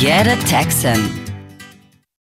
Get a Texan.